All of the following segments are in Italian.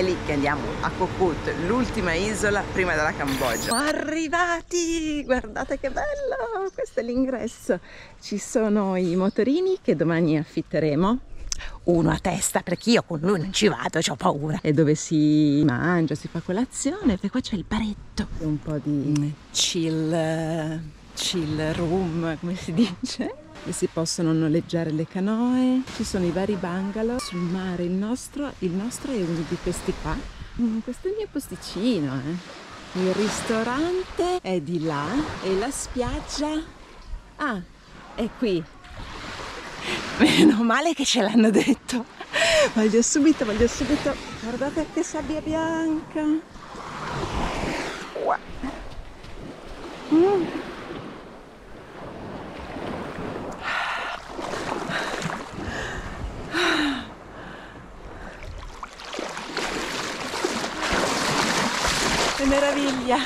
è lì che andiamo a Koh Put, l'ultima isola prima della Cambogia. Arrivati! Guardate che bello! Questo è l'ingresso. Ci sono i motorini che domani affitteremo uno a testa perché io con lui non ci vado, ho paura. E dove si mangia, si fa colazione, perché qua c'è il baretto. Un po' di chill, chill room, come si dice. E si possono noleggiare le canoe, ci sono i vari bungalow sul mare, il nostro, il nostro è uno di questi qua. Mm, questo è il mio posticino, eh. Il ristorante è di là e la spiaggia... Ah, è qui. Meno male che ce l'hanno detto. Voglio subito, voglio subito. Guardate che sabbia bianca. Mm. Che meraviglia!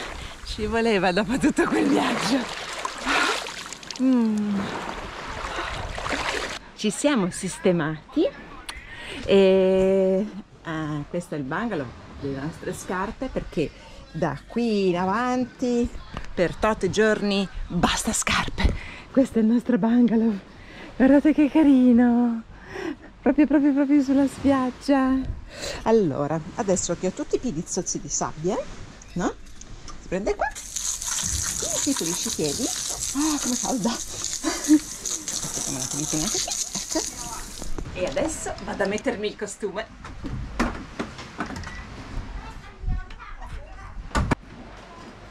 Ci voleva dopo tutto quel viaggio. Mm. Ci siamo sistemati e ah, questo è il bungalow delle nostre scarpe perché da qui in avanti per tot giorni basta scarpe. Questo è il nostro bungalow. Guardate che carino. Proprio proprio proprio sulla spiaggia. Allora adesso che ho tutti i piedi di sabbia no? Si prende qua si pulisce i piedi ah come calda qui e adesso vado a mettermi il costume.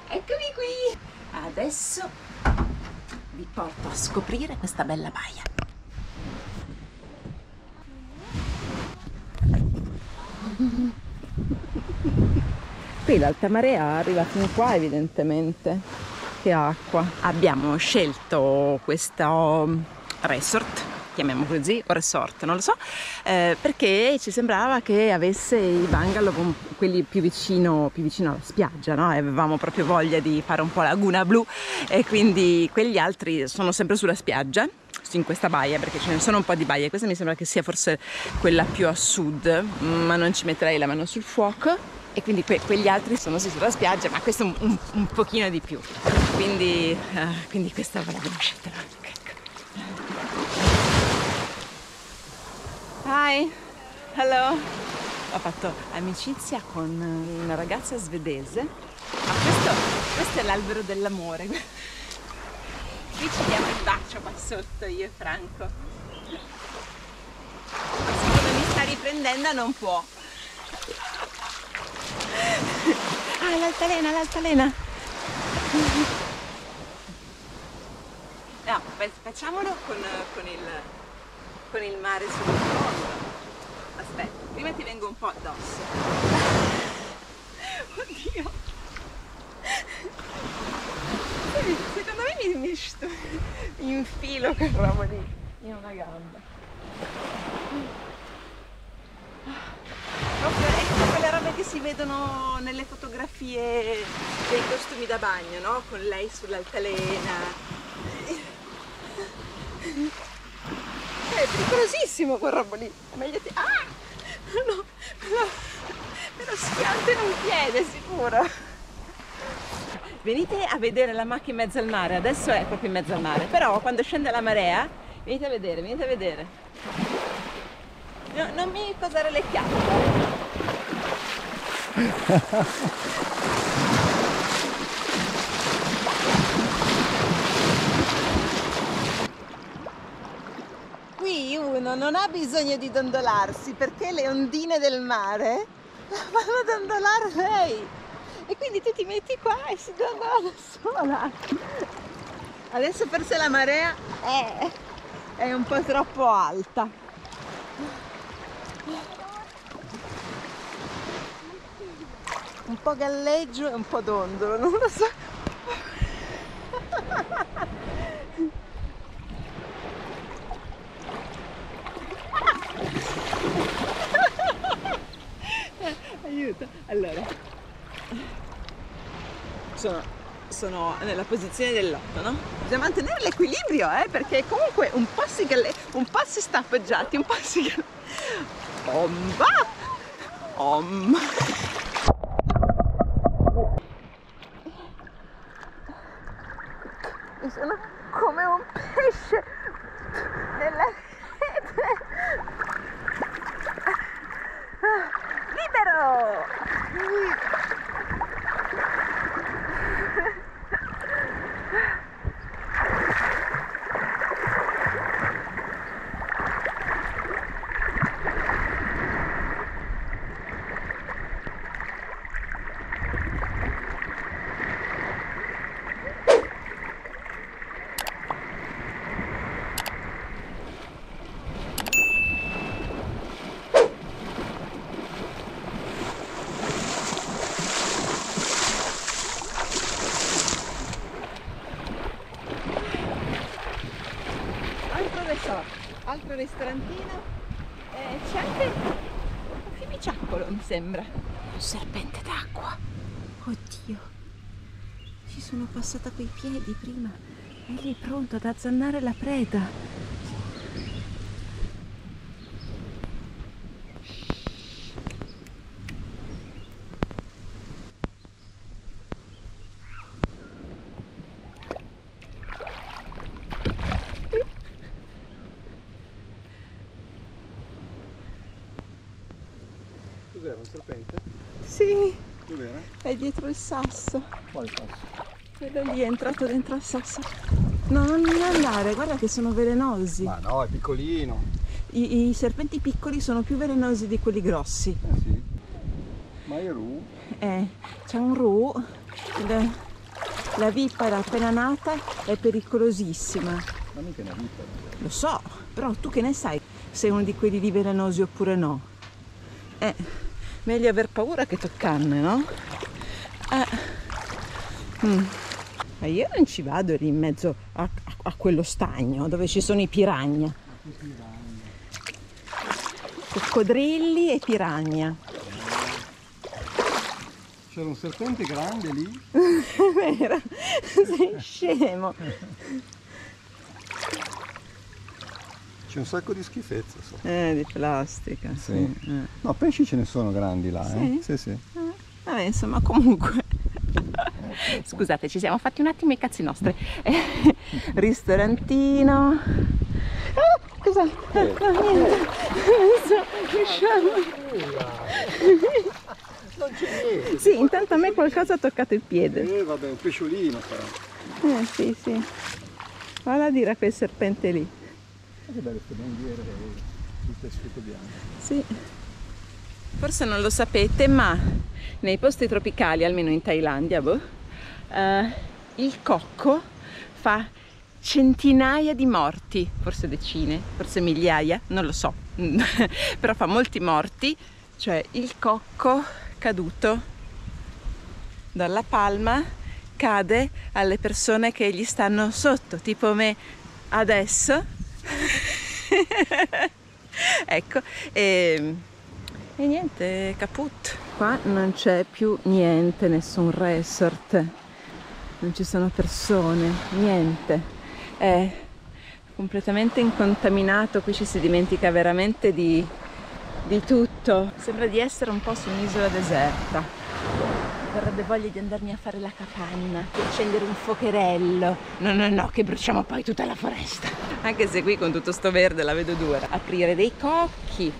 Eccomi qui! Adesso vi porto a scoprire questa bella baia. Qui l'alta marea arriva fino qua evidentemente. Che acqua. Abbiamo scelto questo resort chiamiamo così, o resort, non lo so, eh, perché ci sembrava che avesse i bungalow quelli più vicino, più vicino alla spiaggia, no? avevamo proprio voglia di fare un po' laguna blu e quindi quegli altri sono sempre sulla spiaggia in questa baia perché ce ne sono un po' di baie questa mi sembra che sia forse quella più a sud ma non ci metterei la mano sul fuoco e quindi que- quegli altri sono sì sulla spiaggia ma questo un, un, un pochino di più quindi, uh, quindi questa l'abbiamo scelta Hi, hello. Ho fatto amicizia con una ragazza svedese. Ma questo, questo è l'albero dell'amore. Qui ci diamo il bacio qua sotto io e Franco. Ma siccome mi sta riprendendo non può. Ah, l'altalena, l'altalena. No, facciamolo con, con il con il mare sul fondo. Aspetta, prima ti vengo un po' addosso. Oddio. Secondo me mi, mi infilo quel robo lì in una gamba. Proprio ecco quelle che si vedono nelle fotografie dei costumi da bagno, no? Con lei sull'altalena è pericolosissimo quel robo lì. È meglio ti... Ah! No, però, però schianta in un piede sicuro. Venite a vedere la macchia in mezzo al mare, adesso è proprio in mezzo al mare, però quando scende la marea, venite a vedere, venite a vedere. No, non mi posare le chiappe. qui uno non ha bisogno di dondolarsi perché le ondine del mare la fanno dondolare lei. E quindi tu ti metti qua e si dondola sola. Adesso forse la marea è, è un po' troppo alta un po' galleggio e un po' dondolo non lo so. Aiuto. Allora. Sono, sono nella posizione dell'otto no? bisogna mantenere l'equilibrio eh perché comunque un po' si, un po si sta appoggiati un po' si bomba Om. Io sono come un pesce nella rete. Libero! altro resort, altro ristorantino e c'è anche un fiumiciaccolo mi sembra. Un serpente d'acqua. Oddio. Ci sono passata coi piedi prima. Egli è pronto ad azzannare la preda. Cos'era un serpente? Sì, Dov'era? è dietro il sasso. Quale passo? Quello lì è entrato dentro il sasso. No, non andare, guarda che sono velenosi. Ma no, è piccolino. I, i serpenti piccoli sono più velenosi di quelli grossi. Eh sì. Ma è Ru? Eh, c'è un ru, la, la vipera appena nata è pericolosissima. Ma mica è una vita. Lo so, però tu che ne sai se è uno di quelli lì velenosi oppure no? Eh, meglio aver paura che toccarne, no? Eh. mm. Ma io non ci vado lì in mezzo a, a- a quello stagno dove ci sono i piragna. Coccodrilli e piragna. C'era un serpente grande lì. Vero? Sei scemo. C'è un sacco di schifezze. So. Eh, di plastica. Sì. Sì. eh. No, pesci ce ne sono grandi là, eh? Sì? Sì, sì. Vabbè, insomma, comunque. Scusate, ci siamo fatti un attimo i cazzi nostri. Eh, ristorantino. Ah, cos'è? Eh, no, niente. Non c'è niente. Sì, intanto a me qualcosa ha toccato il piede. Eh, vabbè, un pesciolino però. Eh, sì, sì. Valla a dire a quel serpente lì. Ma che belle queste bandiere tutte scritte bianche. Sì. Forse non lo sapete, ma nei posti tropicali, almeno in Thailandia, boh, eh, il cocco fa centinaia di morti, forse decine, forse migliaia, non lo so, però fa molti morti, cioè il cocco caduto dalla palma cade alle persone che gli stanno sotto, tipo me adesso. ecco, e, e niente, caput. Qua non c'è più niente, nessun resort, non ci sono persone, niente. È completamente incontaminato, qui ci si dimentica veramente di, di tutto. Sembra di essere un po' su un'isola deserta. Verrebbe voglia di andarmi a fare la capanna, di accendere un fuocherello. No, no, no, che bruciamo poi tutta la foresta. Anche se qui con tutto sto verde la vedo dura. Aprire dei cocchi.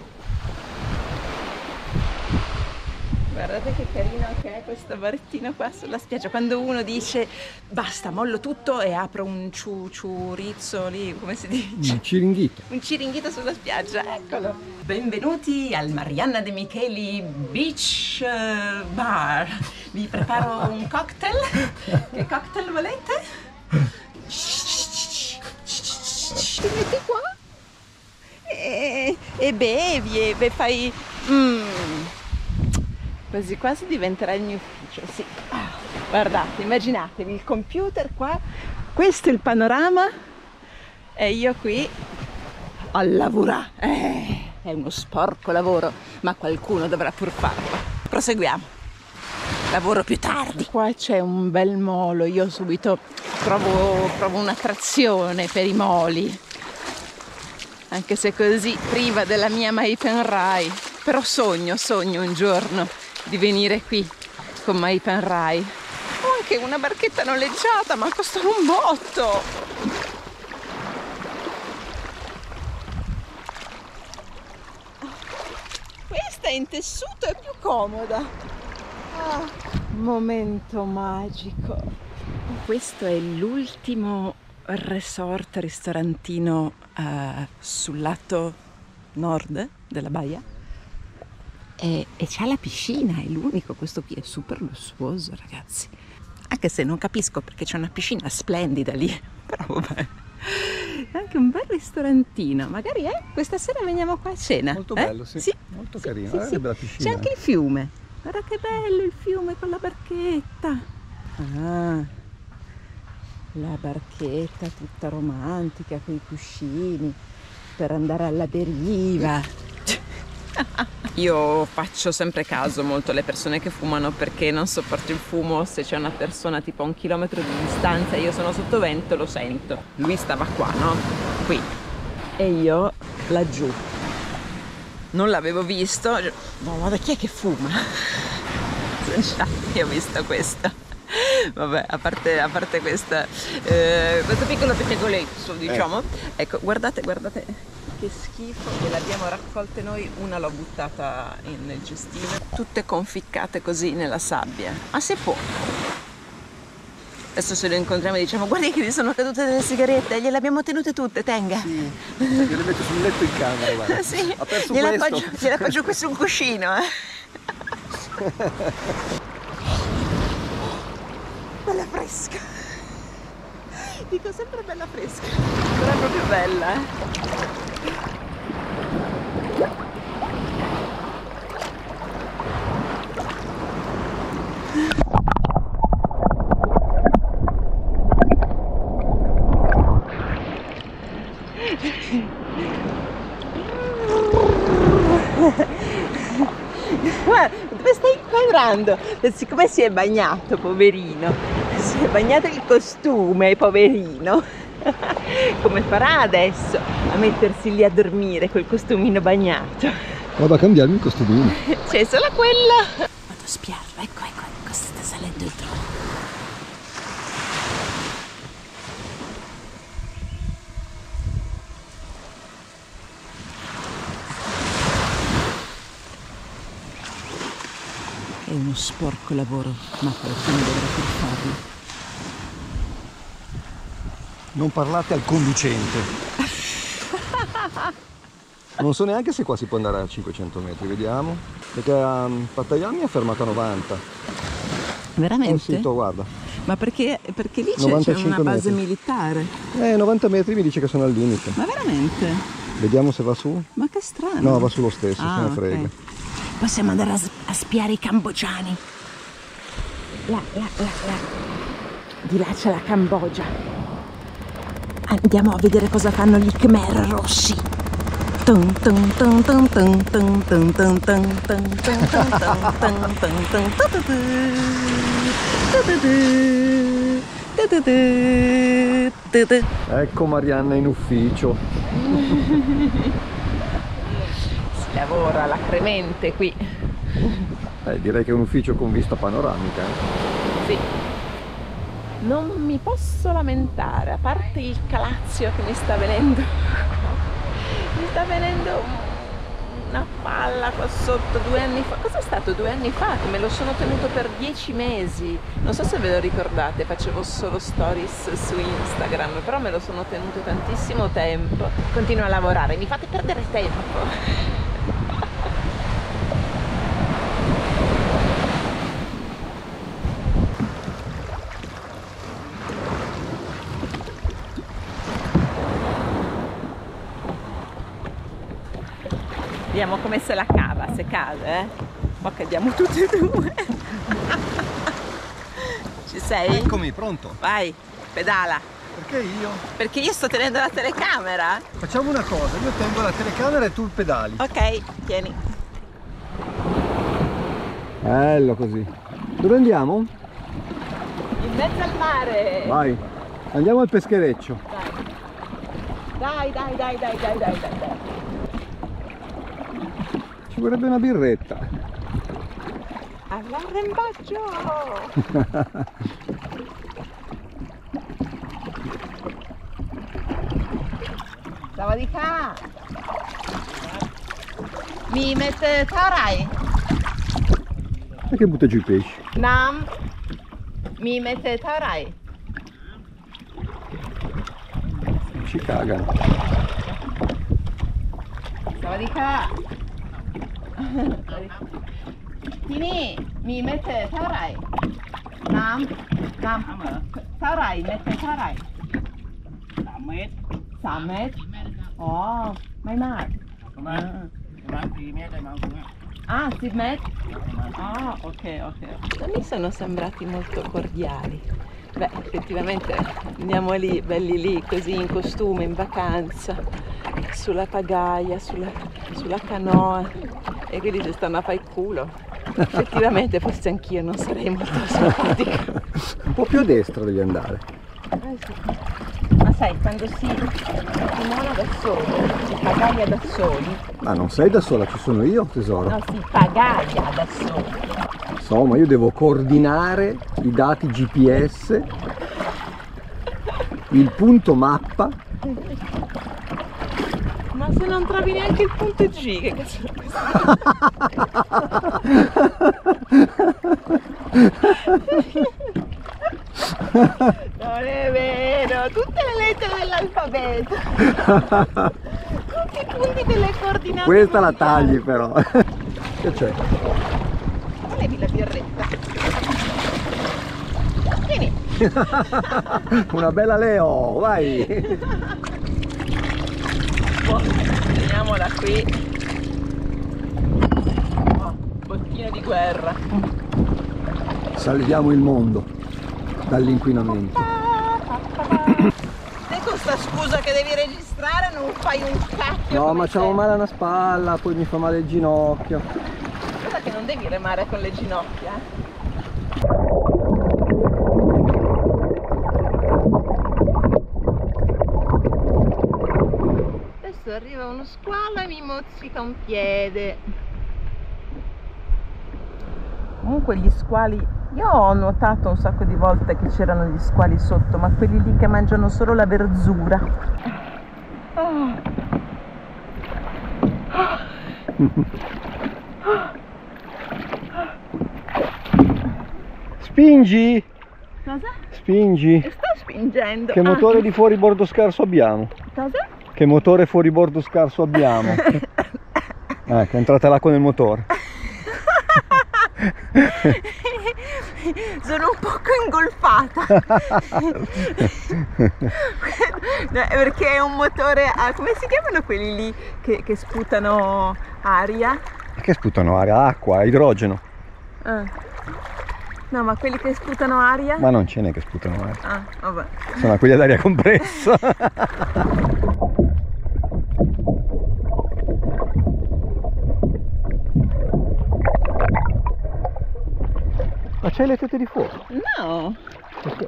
Guardate che carino che è questo barettino qua sulla spiaggia. Quando uno dice basta, mollo tutto e apro un ciu ciurizzo lì, come si dice? Un ciringhito. Un ciringhito sulla spiaggia, eccolo. Benvenuti al Marianna De Micheli Beach eh, Bar. Vi preparo un cocktail. Che cocktail volete? Ti metti qua e, e bevi e fai... mm, Quasi quasi diventerà il mio ufficio, sì. Guardate, immaginatevi il computer qua, questo è il panorama e io qui a lavorare. Eh, è uno sporco lavoro, ma qualcuno dovrà pur farlo. Proseguiamo. Lavoro più tardi. Qua c'è un bel molo, io subito provo, provo un'attrazione per i moli. Anche se così priva della mia Maipen Rai. Però sogno, sogno un giorno di venire qui con My Pen Rai. Ho anche una barchetta noleggiata, ma costano un botto. Questa in tessuto è più comoda. Ah, momento magico. Questo è l'ultimo resort ristorantino eh, sul lato nord della baia e, e c'è la piscina, è l'unico, questo qui è super lussuoso ragazzi. Anche se non capisco perché c'è una piscina splendida lì, però vabbè. È anche un bel ristorantino, magari eh, questa sera veniamo qua a cena. Molto eh? bello, sì. sì. Molto sì, carino. sì, Eh, sì. che bella piscina. C'è anche il fiume. Guarda che bello il fiume con la barchetta. Ah, la barchetta tutta romantica con i cuscini per andare alla deriva. Io faccio sempre caso molto alle persone che fumano perché non sopporto il fumo se c'è una persona tipo a un chilometro di distanza e io sono sotto vento lo sento. Lui stava qua, no? Qui. E io laggiù. Non l'avevo visto. Ma guarda chi è che fuma? Io ho visto questo. Vabbè, a parte, a parte questa, eh, questo piccolo pettegolezzo, diciamo. Ecco, guardate, guardate che schifo che le abbiamo raccolte noi, una l'ho buttata in- nel cestino, tutte conficcate così nella sabbia. Ma si può. Adesso se lo incontriamo e diciamo guardi che gli sono cadute delle sigarette, gliele abbiamo tenute tutte, tenga. Sì, gliele metto sul letto in camera, guarda. sì, Ha perso gliela questo. appoggio, gliela appoggio qui sul cuscino, eh. bella fresca. Dico sempre bella fresca, però è proprio bella, eh. Guarda, dove inquadrando? Siccome si è bagnato, poverino, si è bagnato il costume, poverino. Come farà adesso a mettersi lì a dormire col costumino bagnato? Vado a cambiarmi il costumino. C'è solo quello. Vado a spiarlo, ecco, sta salendo il drone. È uno sporco lavoro, ma qualcuno dovrà pur farlo. Non parlate al conducente. Non so neanche se qua si può andare a 500 metri, vediamo. Perché a Pattayami è fermato a 90. Veramente? Eh sì, to, guarda. Ma perché, perché lì c'è, c'è 95 una base metri. militare? Eh, 90 metri mi dice che sono al limite. Ma veramente? Vediamo se va su. Ma che strano. No, va sullo stesso, Ah, se ne frega. Possiamo andare a, a spiare i cambogiani. Là, là, là, là. Di là c'è la Cambogia. Andiamo a vedere cosa fanno gli Khmer rossi. Ecco Marianna in ufficio. si lavora alacremente qui. Eh, direi che è un ufficio con vista panoramica. eh. Sì. Non mi posso lamentare, a parte il calazio che mi sta venendo. Mi sta venendo una palla qua sotto due anni fa. Cos'è stato due anni fa? Che me lo sono tenuto per dieci mesi. Non so se ve lo ricordate, facevo solo stories su Instagram, però me lo sono tenuto tantissimo tempo. Continuo a lavorare, mi fate perdere tempo. Vediamo come se la cava, se cade, eh. Ma cadiamo tutti e due. Ci sei? Eccomi, pronto. Vai, pedala. Perché io? Perché io sto tenendo la telecamera. Facciamo una cosa, io tengo la telecamera e tu il pedali. Ok, tieni. Bello così. Dove andiamo? In mezzo al mare. Vai. Andiamo al peschereccio. Dai, dai, dai, dai, dai, dai, dai, dai. Ci vorrebbe una birretta. All'arrembaggio! Sawadika! Mi mette tarai? Perché butta giù i pesci? Nam? Mi mette tarai? Ci cagano. Sawadika! Tini, mi mette tarai? Nam? Nam? น้ำเหรอ Tarai, mette tarai? สามเมตร สามเมตร สี่เมตรครับ อ๋อ ไม่มาก ประมาณประมาณสี่เมตรได้มั้งตรงเนี้ย Ah, 10 metri? ประมาณ Ah, ok, ok. Mi sono sembrati molto cordiali. Beh, effettivamente andiamo lì, belli lì, così in costume, in vacanza, sulla pagaia, sulla, sulla canoa e quindi ci stanno a fare il culo. Effettivamente forse anch'io non sarei molto simpatica. Un po' più a destra devi andare. Eh sì. Ma sai, quando si dimora da solo, si pagaia da soli, Ma non sei da sola, ci sono io, tesoro. no, si pagaia da soli. Insomma, io devo coordinare i dati GPS, il punto mappa. Ma se non trovi neanche il punto G, che cazzo è? Non è vero, tutte le lettere dell'alfabeto. Tutti i punti delle coordinate. Questa la tagli però. Che c'è? Levi la birretta. Vieni. Una bella Leo, vai! Boh, teniamola qui. Oh, bottino di guerra. Salviamo il mondo dall'inquinamento. Te con sta scusa che devi registrare non fai un cacchio. No, ma c'avevo te. male a una spalla, poi mi fa male il ginocchio. Guarda che non devi remare con le ginocchia. eh. Adesso arriva uno squalo e mi mozzica un piede. Comunque gli squali, io ho notato un sacco di volte che c'erano gli squali sotto, ma quelli lì che mangiano solo la verzura. Ah. Spingi! Cosa? Spingi! Sto spingendo. Che Ah, motore di fuoribordo scarso abbiamo? Cosa? Che motore fuoribordo scarso abbiamo? Ecco, è entrata l'acqua nel motore. Sono un poco ingolfata. Perché è un motore a... come si chiamano quelli lì che, che sputano aria? Che sputano aria? Acqua, idrogeno. Ah. No, ma quelli che sputano aria? Ma non ce n'è che sputano aria. Ah. Sono quelli ad aria compressa. Ma c'hai le tette di fuoco? No,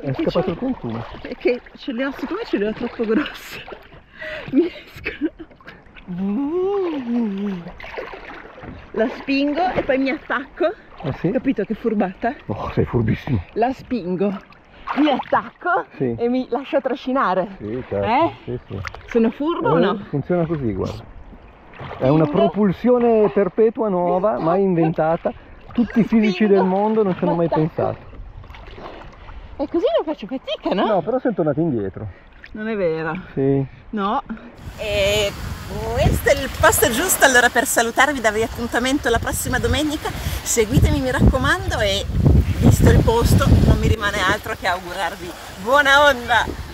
È È scappato il consumo. è che ce le ho, siccome ce le ho troppo grosse, mi escono. La spingo e poi mi attacco. Ah sì? Capito che furbata? Oh, sei furbissimo. La spingo, mi attacco Sì. e mi lascio trascinare. Sì, certo. Eh? Sì, sì. Sono furba o Eh, no? Funziona così, guarda. È una propulsione perpetua nuova, mai inventata. Tutti i fisici del mondo non ci hanno mai pensato. E così non faccio fatica, no? No, però sono tornati indietro. Non è vero. Sì. No. E questo è il posto giusto allora per salutarvi, darvi appuntamento la prossima domenica. Seguitemi mi raccomando e visto il posto non mi rimane altro che augurarvi buona onda.